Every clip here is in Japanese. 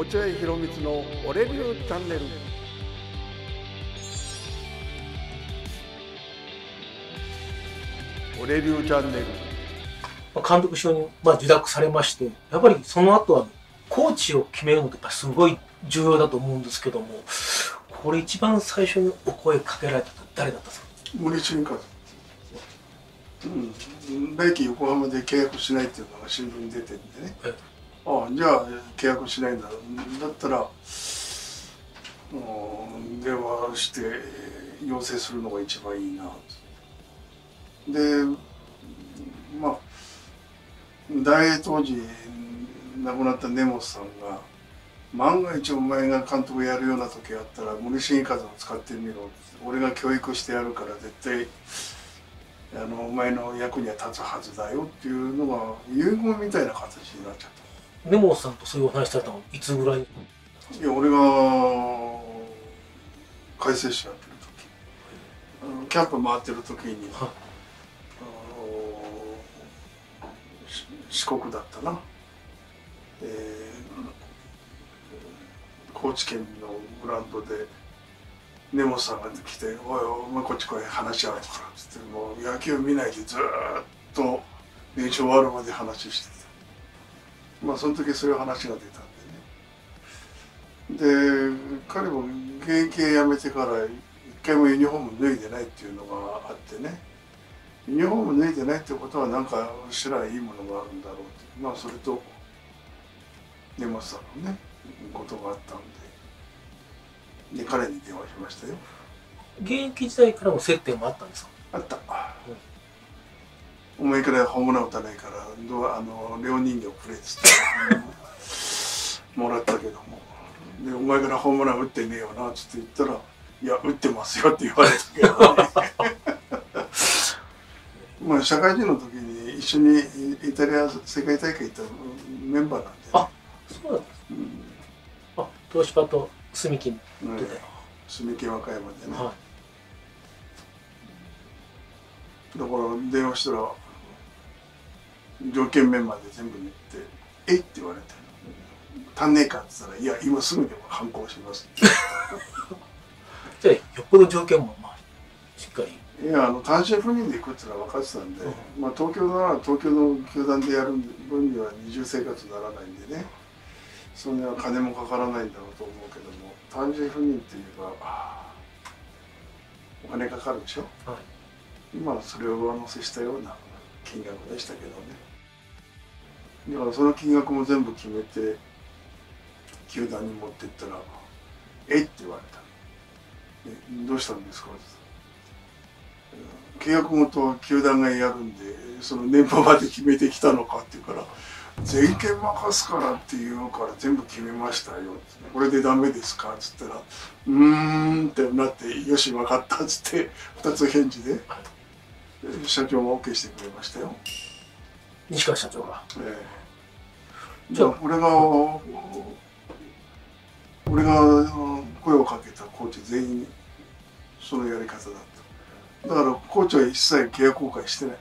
落合博満の俺流チャンネル。俺流チャンネル。監督就任、まあ、受諾されましてやっぱりその後はコーチを決めるのってやっぱすごい重要だと思うんですけどもこれ一番最初にお声かけられたのは誰だったんですか？森進和うん。来季横浜で契約しないっていうのが新聞に出てるんでね。えあじゃあ契約しないんだ。だったら電話して要請するのが一番いいな。でまあ大英当時亡くなった根本さんが万が一お前が監督やるような時あったら森進一を使ってみろ俺が教育してやるから絶対あのお前の役には立つはずだよっていうのが遺言みたいな形になっちゃった。根本さんとそういうお話されたのはいつぐらい？いや俺が改正士やってる時。あのキャンプ回ってる時に、はい。あのし四国だったな、えー高知県のグラウンドで根本さんが来て「おいお前こっち来い話し合うから」っつってもう野球見ないでずーっと練習終わるまで話してたまあその時そういう話が出たんでね。で彼も現役辞めてから一回もユニフォーム脱いでないっていうのがあってね。ユニフォーム脱いでないってことはなんかしらいいものがあるんだろうって。まあそれと根本さんのねことがあったんで。で彼に電話しましたよ。現役時代からも接点もあったんですか？あった、お前からホームラン打たないからどうあの両人形くれっつってもらったけども。でお前からホームラン打ってねえよなっつって言ったら「いや打ってますよ」って言われたけどねまあ社会人の時に一緒にイタリア世界大会行ったメンバーなんで、ね、あそうなんですあ東芝と住金うんとで、住木和歌山でね、はだから電話したら条件メンバーで全部言って「え？っ?」て言われて「足んねえか?」って言ったら「いや今すぐでも反抗します」い、じゃあよっぽど条件もまあしっかり。いやあの単身赴任で行くっていうのは分かってたんで、まあ、東京なら東京の球団でやる分には二重生活にならないんでねそんな金もかからないんだろうと思うけども単身赴任っていうかあーお金かかるでしょ？はい。今はそれを上乗せしたような金額でしたけどねだからその金額も全部決めて球団に持ってったら「え？っ?」て言われた「え？どうしたんですか?」契約ごとは球団がやるんでその年俸まで決めてきたのかって言うから「全権任すから」って言うから全部決めましたよこれでダメですか?」っつったら「うーん」ってなって「よし分かった」っつって2つ返事で社長が OK してくれましたよ。西川社長が。ええ、じゃあ俺が俺が声をかけたコーチ全員そのやり方だっただからコーチは一切契約更改してない。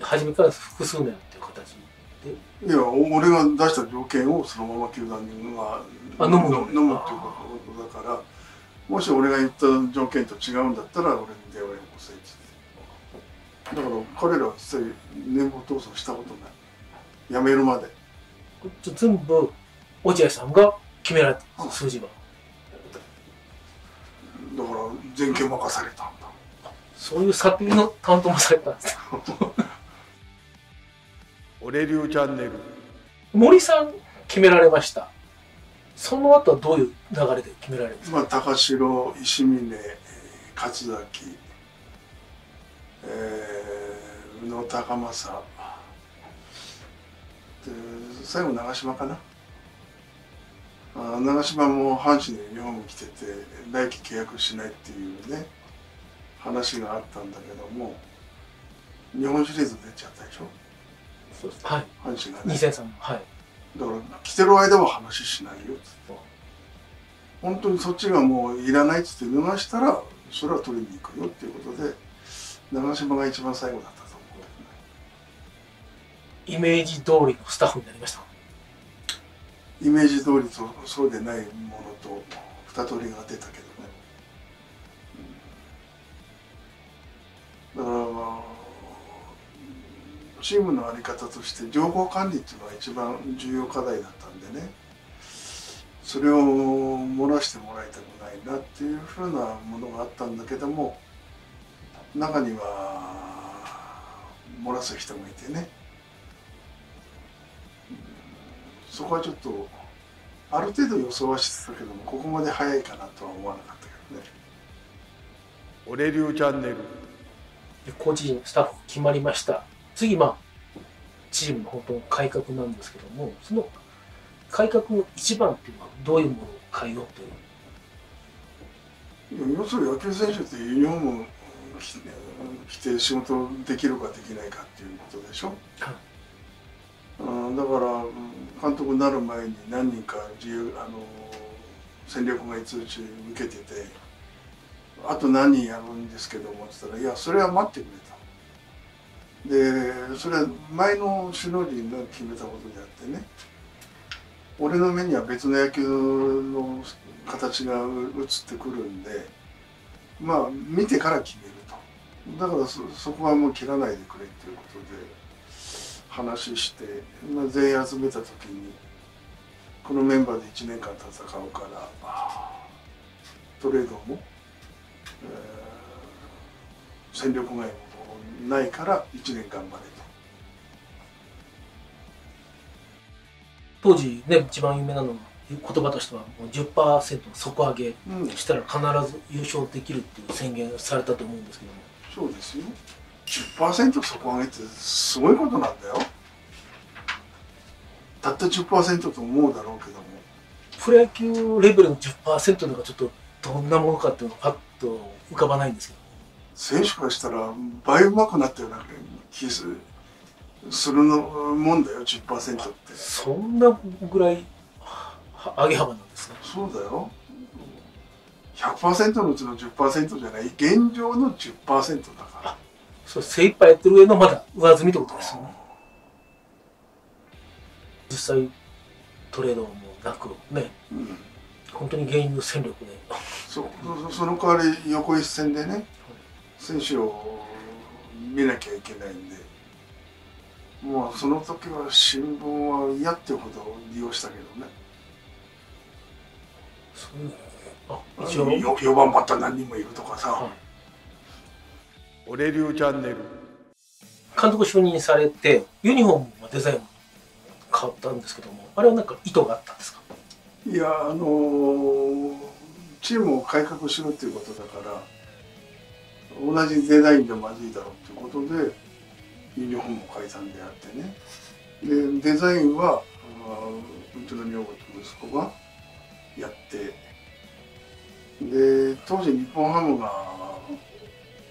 初めから複数年っていう形で。いや俺が出した条件をそのまま球団にがあ飲むの飲むっていうことだからもし俺が言った条件と違うんだったら俺に電話だから彼らは実際年俸闘争したことない辞めるまで。全部落合さんが決められた数字は。だから全権任されたんだ。そういう査定の担当もされたんです。俺流チャンネル。森さん決められました。その後はどういう流れで決められるんですか？まあ高城石峰えー勝崎、えー、宇野高政で最後長嶋かな？あ長嶋も阪神で日本に来てて来季契約しないっていうね話があったんだけども日本シリーズ出ちゃったでしょ？そうですはい。阪神がね。2003年はい。だから来てる間は話しないよ。っつって本当にそっちがもういらないっつって脱がしたらそれは取りに行くよっていうことで長嶋が一番最後だったと思う。イメージ通りのスタッフになりました。イメージ通りとそうでないものと二通りが出たけどね、うん。だからチームの在り方として情報管理っていうのが一番重要課題だったんでね。それを漏らしてもらいたくないなっていうふうなものがあったんだけども中には漏らす人もいてね。そこはちょっとある程度予想はしてたけどもここまで早いかなとは思わなかったけどね。俺流チャンネル。でコーチ陣スタッフ決まりました。次まあチームの本当の改革なんですけどもその改革の一番っていうのはどういうものを変えようという？要するに野球選手ってユニフォーム着て仕事できるかできないかっていうことでしょ、はい。うん、だからうん監督になる前に何人か自由あの戦力外通知受けててあと何人やるんですけどもって言ったら「いやそれは待ってくれ」と。でそれは前の首脳陣が決めたことであってね俺の目には別の野球の形が映ってくるんでまあ見てから決める。とだからそそこはもう切らないでくれっていうことで話して、まあ、全員集めた時にこのメンバーで1年間戦うからトレードも、えー戦力外もないから1年頑張れと。当時ね一番有名なのは言葉としてはもう10%の底上げうん、したら必ず優勝できるっていう宣言されたと思うんですけどもそうですよ。10%底上げってすごいことなんだよ。たった10%と思うだろうけども。プロ野球レベルの10%のがちょっとどんなものかっていうのがパッと浮かばないんですけど。選手からしたら倍上手くなったような気する。するのもんだよ10%って。そんなぐらいは上げ幅なんですね。そうだよ100%のうちの10%じゃない現状の10%だから。そう精一杯やってる上のまだ上積みってことですよね。実際トレードもなくね。うん。本当に原因の戦力で。そうそその代わり横一線でね選手を見なきゃいけないんで。もうその時は新聞は嫌ってほど利用したけどね。そういうあ一応。よ4番バッター何人もいるとかさ、はい。俺流チャンネル。監督就任されてユニフォームのデザインも変わったんですけどもあれはなんか意図があったんですか？いやあのーチームを改革しろっていうことだから同じデザインでまずいだろうっていうことでユニフォームを変えたんであってね。でデザインはうちの女房と息子がやってで当時日本ハムが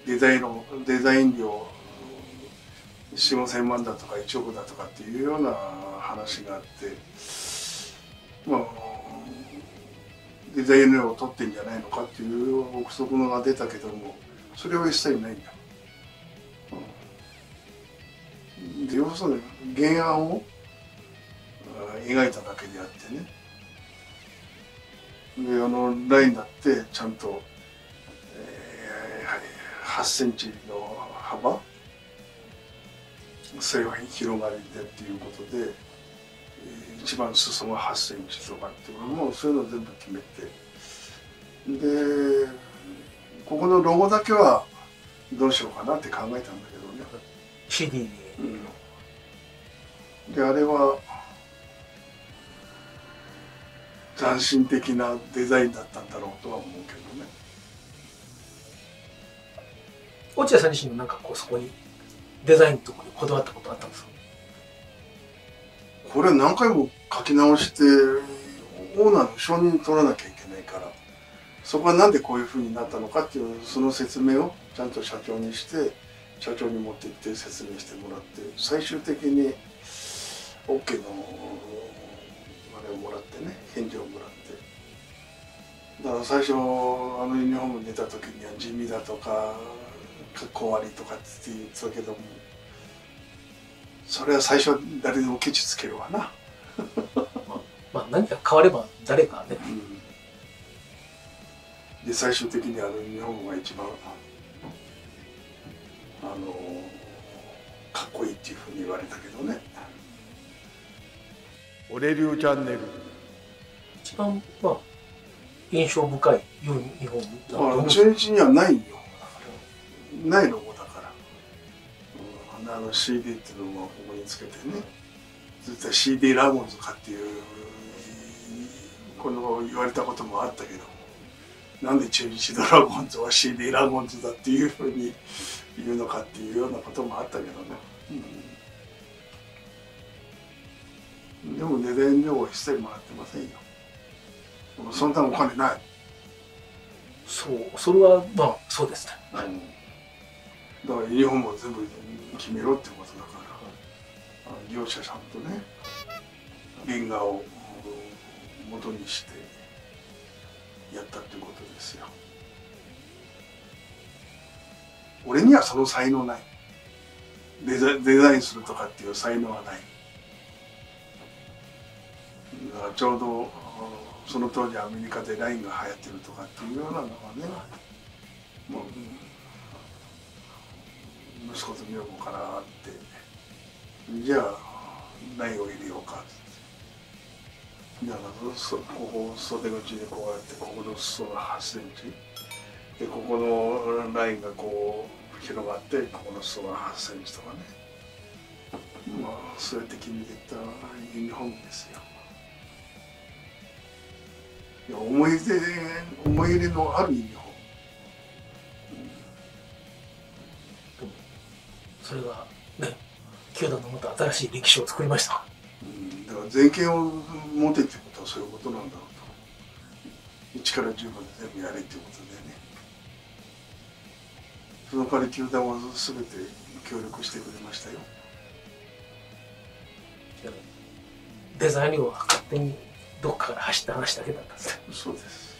デザインのデザイン料4 5千万だとか1億だとかっていうような話があってまあデザイン料を取ってんじゃないのかっていう憶測のが出たけどもそれは一切ないんだ、うん。で要するに原案を描いただけであってね。であのラインだってちゃんと、えー、8センチの幅それは広がりでっていうことで、えー一番裾が8センチとかっていうのもそういうの全部決めて。でここのロゴだけはどうしようかなって考えたんだけどね。CD にであれは斬新的なデザインだったんだろうとは思うけどね。落合さん自身のなんかこうそこにデザインのところにこだわったことあったんですか？これ何回も書き直してオーナーの承認取らなきゃいけないからそこはなんでこういうふうになったのかっていうその説明をちゃんと社長にして社長に持って行って説明してもらって最終的に OK のもらってね返事をもらって。だから最初あのユニフォームに出た時には地味だとかかっこ悪いとかって言ってたけどもそれは最初は誰でもケチつけるわな。まあ何か変われば誰かね。うん、で最終的にあの日本が一番あのかっこいいっていうふうに言われたけどね俺流チャンネル。一番まあ印象深いユニフォームだと思う。んです中日にはないよ。ないロゴだから、うん、あの CD っていうのをここにつけてね。ずっと CD ラゴンズかっていうこの言われたこともあったけどなんで中日ドラゴンズは CD ラゴンズだっていうふうに言うのかっていうようなこともあったけどね、うん、でも値段料は一切もらってませんよ。そんなお金ない。そうそれはまあそうですね。だからユニフォームを全部決めろってことだから、あの業者さんとね原画を元にしてやったってことですよ。俺にはその才能ない。デザデザインするとかっていう才能はないだからちょうどその当時アメリカでラインが流行ってるとかっていうようなのがねもう、息子と女房からあって。じゃあラインを入れようかって。だからそここ袖口でこうやってここの裾が8センチでここのラインがこう広がってここの裾が8センチとかね。まあそうやって決めていったユニフォームですよ。思い出思い入れのあるユニフォームそれがね球団のまた新しい歴史を作りました。うん。だから全権を持てってことはそういうことなんだろうと。1から10まで全部やれってことでね。その代わり球団は全て協力してくれましたよ。デザイン料は勝手にどっかから走った話だけだったんですそうです。